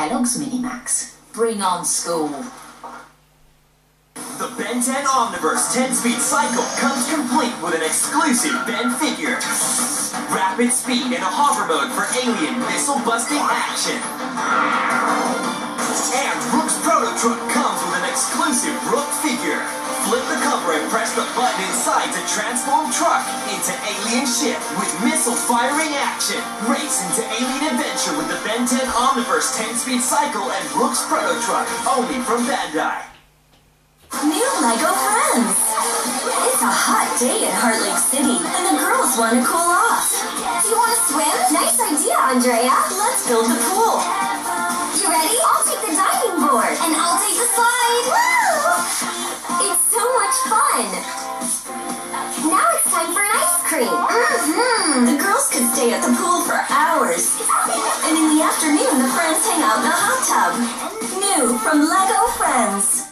Kellogg's Minimax. Bring on school. The Ben 10 Omniverse 10-speed cycle comes complete with an exclusive Ben figure. Rapid speed and a hover mode for alien missile-busting action. And Rook's Proto Truck comes with an exclusive Rook figure. Press the button inside to transform Truck into alien ship with missile firing action. Race into alien adventure with the Ben 10 Omniverse 10-speed cycle and Rook's Proto Truck, only from Bandai. New Lego friends! It's a hot day in Heart Lake City, and the girls want to cool off. Do you want to swim? Nice idea, Andrea. Let's build the pool. You ready? I'll take the diving board. And I'll take the slide. Stay at the pool for hours. And in the afternoon, the friends hang out in the hot tub. New from Lego Friends.